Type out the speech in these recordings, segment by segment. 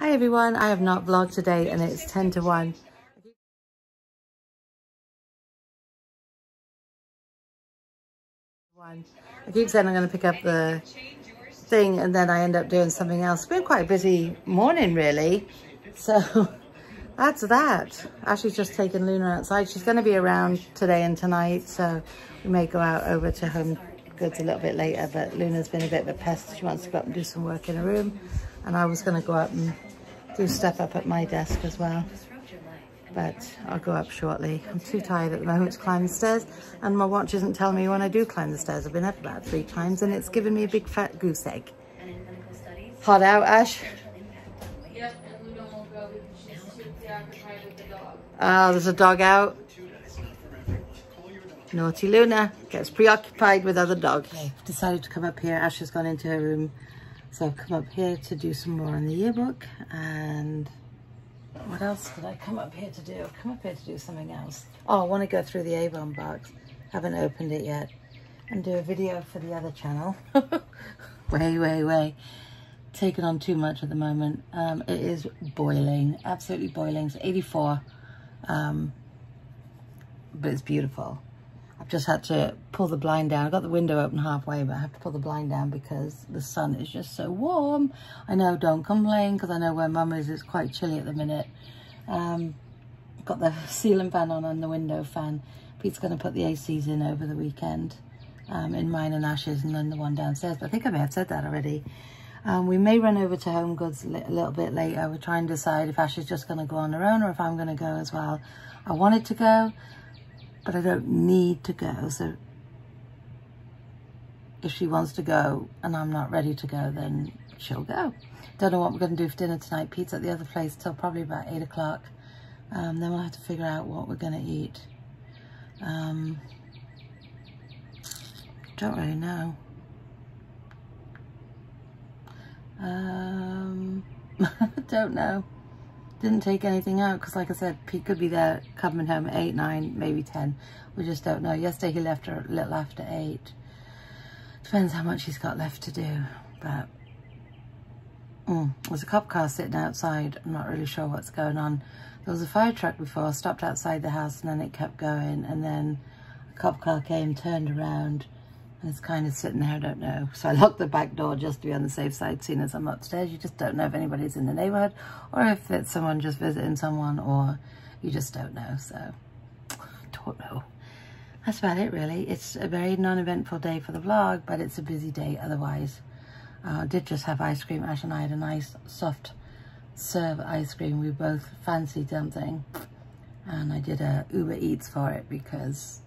Hi everyone, I have not vlogged today and it's 10 to 1. I keep saying I'm going to pick up the thing and then I end up doing something else. It's been quite a busy morning really. So that's that. Ashley's just taken Luna outside. She's going to be around today and tonight. So we may go out over to Home Goods a little bit later. But Luna's been a bit of a pest. She wants to go up and do some work in her room. And I was going to go up and do stuff up at my desk as well. But I'll go up shortly. I'm too tired at the moment to climb the stairs. And my watch isn't telling me when I do climb the stairs. I've been up about three times and it's given me a big fat goose egg. Hot out, Ash? Oh, there's a dog out. Naughty Luna gets preoccupied with other dogs. Okay, decided to come up here. Ash has gone into her room. So I've come up here to do some more on the yearbook. And what else did I come up here to do? I've come up here to do something else. Oh, I want to go through the Avon box. Haven't opened it yet. And do a video for the other channel. way, way, way. Taking on too much at the moment. Um, it is boiling, absolutely boiling. It's 84, um, but it's beautiful. Just had to pull the blind down. I got the window open halfway, but I have to pull the blind down because the sun is just so warm. I know, don't complain, because I know where mum is, it's quite chilly at the minute. Um, got the ceiling fan on and the window fan. Pete's going to put the ACs in over the weekend um, in mine and Ash's and then the one downstairs. But I think I may have said that already. Um, we may run over to Home Goods a little bit later. We're trying to decide if Ash is just going to go on her own or if I'm going to go as well. I wanted to go, but I don't need to go. So if she wants to go and I'm not ready to go, then she'll go. Don't know what we're going to do for dinner tonight. Pete's at the other place till probably about 8 o'clock. Um, then we'll have to figure out what we're going to eat. Um, don't really know. Um, don't know. Didn't take anything out because, like I said, Pete could be there coming home at 8, 9, maybe 10. We just don't know. Yesterday he left a little after 8. Depends how much he's got left to do. But mm, there's a cop car sitting outside. I'm not really sure what's going on. There was a fire truck before, stopped outside the house, and then it kept going. And then a cop car came, turned around, it's kind of sitting there, I don't know. So I locked the back door just to be on the safe side, seeing as I'm upstairs. You just don't know if anybody's in the neighborhood or if it's someone just visiting someone or you just don't know. So, don't know. That's about it, really. It's a very non-eventful day for the vlog, but it's a busy day otherwise. Uh, did just have ice cream. Ash and I had a nice, soft serve ice cream. We both fancied something. And I did a Uber Eats for it because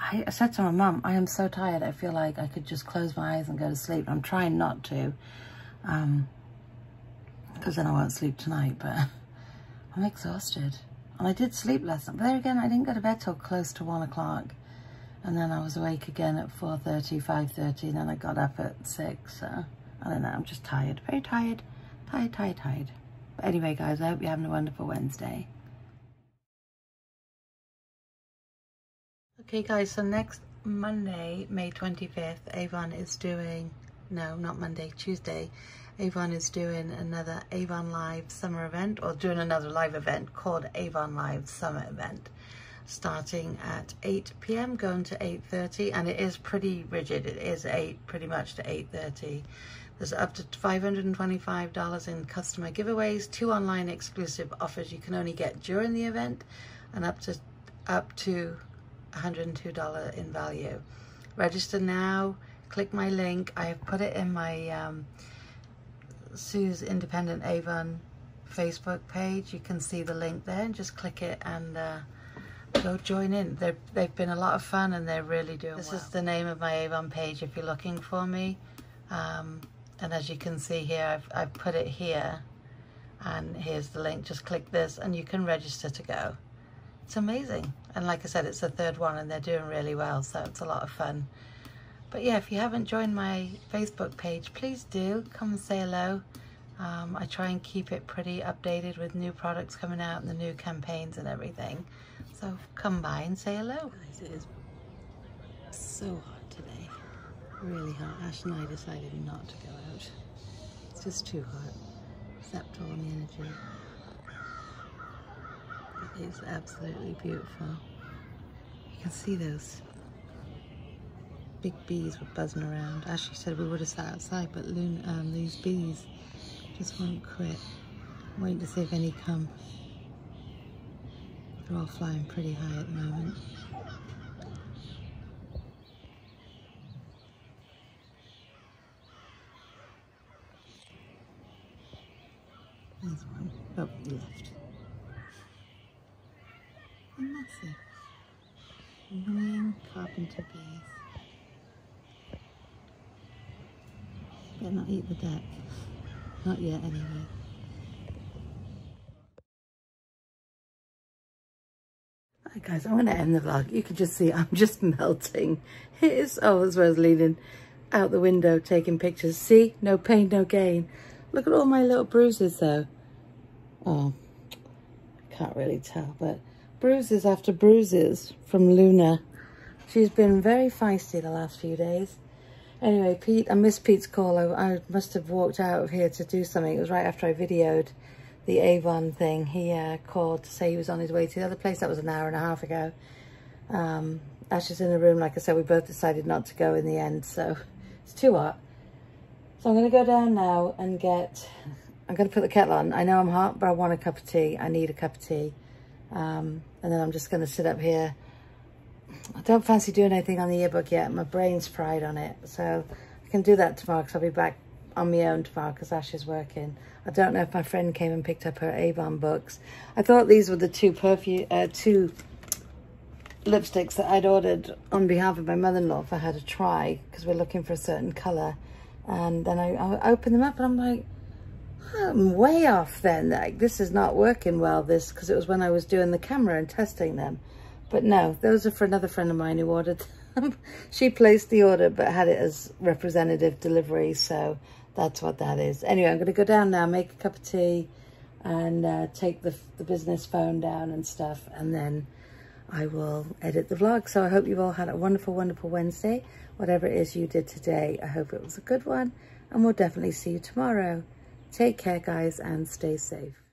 I, said to my mum, I am so tired. I feel like I could just close my eyes and go to sleep. I'm trying not to, um, because then I won't sleep tonight, but I'm exhausted. And I did sleep last night. But there again, I didn't go to bed till close to one o'clock. And then I was awake again at 4.30, 5.30, and then I got up at 6. So, I don't know, I'm just tired. Very tired. Tired, tired, tired. But anyway, guys, I hope you're having a wonderful Wednesday. Okay guys, so next Monday, May 25th, Avon is doing, no, not Monday, Tuesday, Avon is doing another Avon Live summer event, or doing another live event called Avon Live Summer Event, starting at 8 p.m., going to 8.30, and it is pretty rigid. It is 8, pretty much to 8.30. There's up to $525 in customer giveaways, two online exclusive offers you can only get during the event, and up to up to $102 in value. Register now, click my link. I have put it in my um, Sue's Independent Avon Facebook page. You can see the link there and just click it and uh, go join in. they have been a lot of fun and they're really doing This well. is the name of my Avon page if you're looking for me. Um, and as you can see here, I've, I've put it here and here's the link. Just click this and you can register to go it's amazing. And like I said, it's the third one and they're doing really well, so it's a lot of fun. But yeah, if you haven't joined my Facebook page, please do come and say hello. Um, I try and keep it pretty updated with new products coming out and the new campaigns and everything. So come by and say hello. Guys, it is so hot today. Really hot. Ash and I decided not to go out. It's just too hot. accept all the energy. Is absolutely beautiful. You can see those big bees were buzzing around. Ashley said we would have sat outside, but Loon, um, these bees just won't quit. I'm waiting to see if any come. They're all flying pretty high at the moment. There's one. Oh, left. Massive. Annoying carpenter bees. Better not eat the deck. Not yet, anyway. Hi guys, I'm going to end the vlog. You can just see I'm just melting. It is, oh, as well as leaning out the window taking pictures. See, no pain, no gain. Look at all my little bruises though. Oh, can't really tell, but bruises after bruises from Luna. She's been very feisty the last few days. Anyway, Pete, I missed Pete's call. I, I, must have walked out of here to do something. It was right after I videoed the Avon thing. He uh, called to say he was on his way to the other place. That was an hour and a half ago. Um, Ash is in the room. Like I said, we both decided not to go in the end. So it's too hot. So I'm going to go down now and get... I'm going to put the kettle on. I know I'm hot, but I want a cup of tea. I need a cup of tea. Um, and then I'm just going to sit up here I don't fancy doing anything on the yearbook yet. My brain's fried on it. So I can do that tomorrow because I'll be back on my own tomorrow because Ash is working. I don't know if my friend came and picked up her Avon books. I thought these were the two perfume, uh, two lipsticks that I'd ordered on behalf of my mother-in-law for her to try because we're looking for a certain colour. And then I, I opened them up and I'm like, I'm way off then. Like, this is not working well, this, because it was when I was doing the camera and testing them. But no, those are for another friend of mine who ordered them. she placed the order but had it as representative delivery, so that's what that is. Anyway, I'm going to go down now, make a cup of tea, and uh, take the, the business phone down and stuff, and then I will edit the vlog. So I hope you've all had a wonderful, wonderful Wednesday. Whatever it is you did today, I hope it was a good one, and we'll definitely see you tomorrow. Take care, guys, and stay safe.